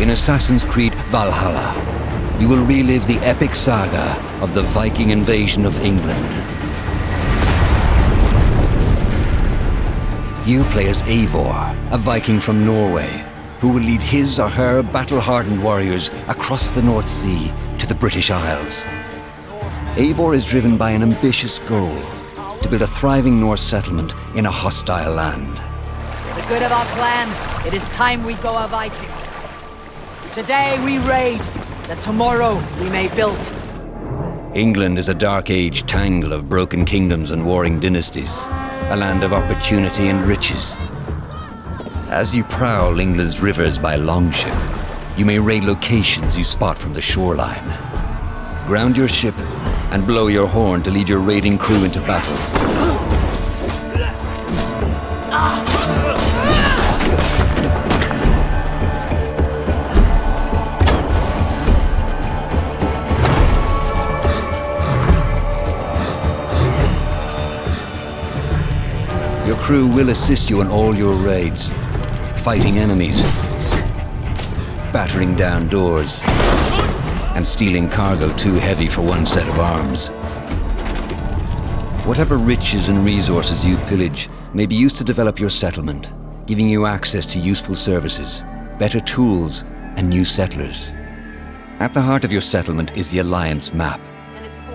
In Assassin's Creed Valhalla, you will relive the epic saga of the Viking invasion of England. You play as Eivor, a Viking from Norway, who will lead his or her battle-hardened warriors across the North Sea to the British Isles. Eivor is driven by an ambitious goal to build a thriving Norse settlement in a hostile land. For the good of our clan, it is time we go a Viking. Today we raid, that tomorrow we may build. England is a dark age tangle of broken kingdoms and warring dynasties, a land of opportunity and riches. As you prowl England's rivers by longship, you may raid locations you spot from the shoreline. Ground your ship and blow your horn to lead your raiding crew into battle. Your crew will assist you in all your raids, fighting enemies, battering down doors, and stealing cargo too heavy for one set of arms. Whatever riches and resources you pillage may be used to develop your settlement, giving you access to useful services, better tools, and new settlers. At the heart of your settlement is the Alliance map.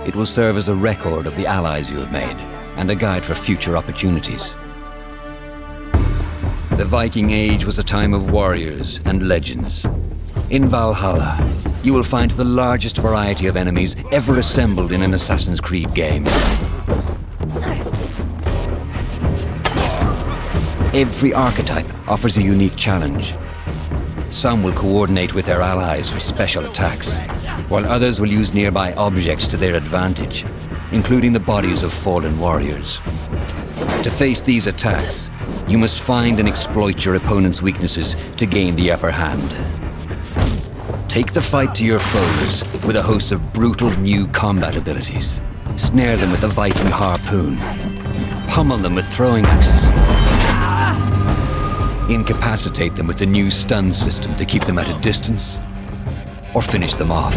It will serve as a record of the allies you have made, and a guide for future opportunities. The Viking Age was a time of warriors and legends. In Valhalla, you will find the largest variety of enemies ever assembled in an Assassin's Creed game. Every archetype offers a unique challenge. Some will coordinate with their allies for special attacks, while others will use nearby objects to their advantage, including the bodies of fallen warriors. To face these attacks, you must find and exploit your opponent's weaknesses to gain the upper hand. Take the fight to your foes with a host of brutal new combat abilities. Snare them with a Viking harpoon. Pummel them with throwing axes. Incapacitate them with the new stun system to keep them at a distance. Or finish them off.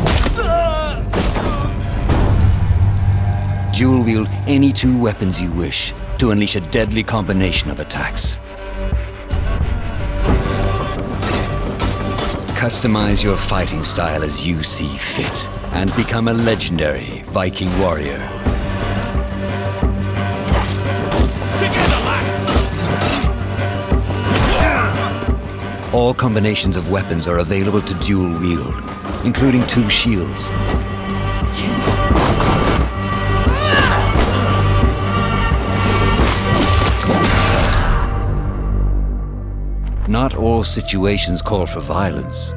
Dual wield any two weapons you wish to unleash a deadly combination of attacks. Customize your fighting style as you see fit, and become a legendary Viking warrior. All combinations of weapons are available to dual wield, including two shields. Not all situations call for violence.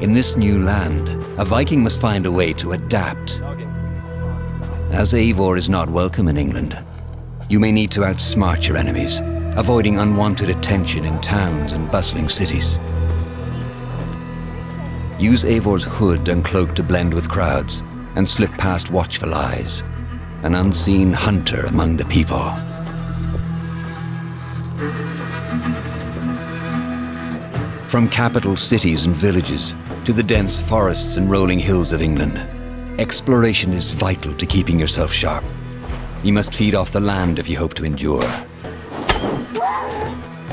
In this new land, a Viking must find a way to adapt. As Eivor is not welcome in England, you may need to outsmart your enemies, avoiding unwanted attention in towns and bustling cities. Use Eivor's hood and cloak to blend with crowds, and slip past watchful eyes, an unseen hunter among the people. From capital cities and villages to the dense forests and rolling hills of England, exploration is vital to keeping yourself sharp. You must feed off the land if you hope to endure.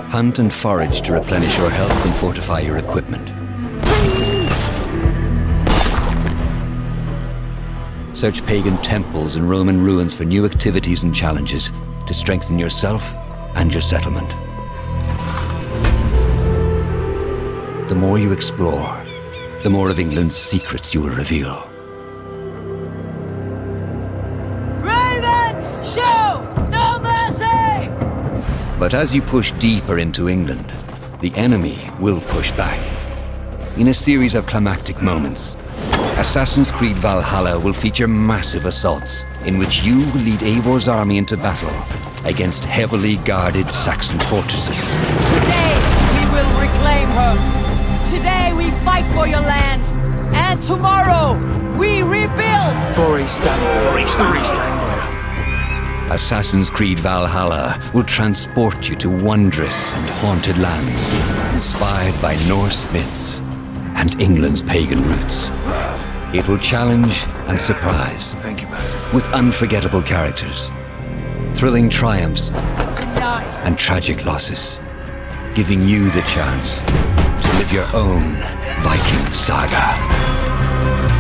Hunt and forage to replenish your health and fortify your equipment. Search pagan temples and Roman ruins for new activities and challenges to strengthen yourself and your settlement. The more you explore, the more of England's secrets you will reveal. Ravens, show no mercy! But as you push deeper into England, the enemy will push back. In a series of climactic moments, Assassin's Creed Valhalla will feature massive assaults in which you will lead Eivor's army into battle against heavily guarded Saxon fortresses. Today we will reclaim her. Today we fight for your land. And tomorrow we rebuild. For Istanbul. For Istanbul. Assassin's Creed Valhalla will transport you to wondrous and haunted lands, inspired by Norse myths and England's pagan roots. It will challenge and surprise. Thank you, Basil. With unforgettable characters, thrilling triumphs, and tragic losses, giving you the chance to live your own Viking saga.